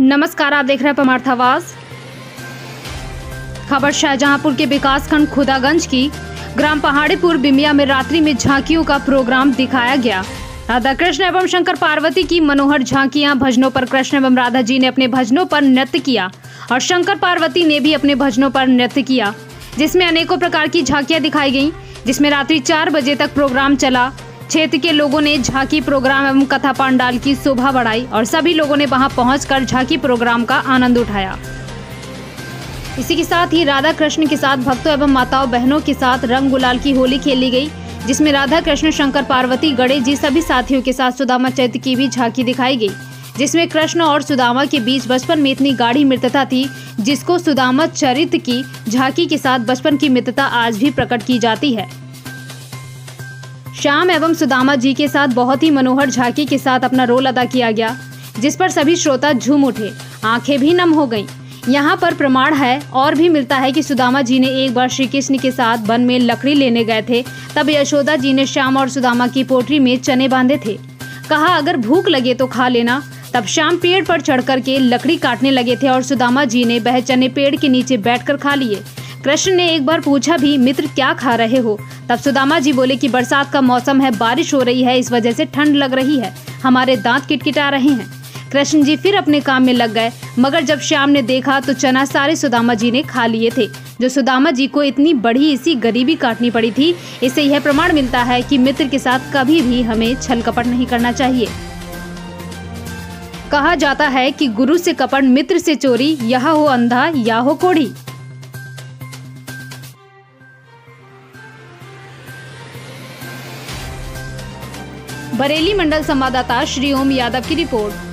नमस्कार, आप देख रहे हैं परमार्थ आवाज़। खबर शाहजहांपुर के विकासखंड खुदागंज की। ग्राम पहाड़ीपुर बिमिया में रात्रि में झांकियों का प्रोग्राम दिखाया गया। राधा कृष्ण एवं शंकर पार्वती की मनोहर झांकियाँ भजनों पर कृष्ण एवं राधा जी ने अपने भजनों पर नृत्य किया और शंकर पार्वती ने भी अपने भजनों पर नृत्य किया, जिसमें अनेकों प्रकार की झांकियाँ दिखाई गईं, जिसमें रात्रि चार बजे तक प्रोग्राम चला। क्षेत्र के लोगों ने झांकी प्रोग्राम एवं कथा पांडाल की शोभा बढ़ाई और सभी लोगों ने वहाँ पहुंचकर झांकी प्रोग्राम का आनंद उठाया। इसी के साथ ही राधा कृष्ण के साथ भक्तों एवं माताओं बहनों के साथ रंग गुलाल की होली खेली गई, जिसमें राधा कृष्ण, शंकर पार्वती, गणेश जी सभी साथियों के साथ सुदामा चैत्र की भी झांकी दिखाई गई, जिसमें कृष्ण और सुदामा के बीच बचपन में इतनी गाढ़ी मित्रता थी, जिसको सुदामा चरित्र की झांकी के साथ बचपन की मित्रता आज भी प्रकट की जाती है। श्याम एवं सुदामा जी के साथ बहुत ही मनोहर झांकी के साथ अपना रोल अदा किया गया, जिस पर सभी श्रोता झूम उठे। आँखें भी नम हो गईं। यहाँ पर प्रमाण है, और भी मिलता है कि सुदामा जी ने एक बार श्री कृष्ण के साथ वन में लकड़ी लेने गए थे। तब यशोदा जी ने श्याम और सुदामा की पोटरी में चने बांधे थे। कहा, अगर भूख लगे तो खा लेना। तब श्याम पेड़ पर चढ़ करके लकड़ी काटने लगे थे और सुदामा जी ने वह चने पेड़ के नीचे बैठकर खा लिए। कृष्ण ने एक बार पूछा भी, मित्र क्या खा रहे हो? तब सुदामा जी बोले कि बरसात का मौसम है, बारिश हो रही है, इस वजह से ठंड लग रही है, हमारे दांत किटकिटा रहे हैं। कृष्ण जी फिर अपने काम में लग गए, मगर जब श्याम ने देखा तो चना सारे सुदामा जी ने खा लिए थे। जो सुदामा जी को इतनी बड़ी इसी गरीबी काटनी पड़ी थी, इससे यह प्रमाण मिलता है कि मित्र के साथ कभी भी हमें छल कपट नहीं करना चाहिए। कहा जाता है कि गुरु से कपट मित्र से चोरी, यह हो अंधा या हो कोढ़ी। बरेली मंडल संवाददाता श्री ओम यादव की रिपोर्ट।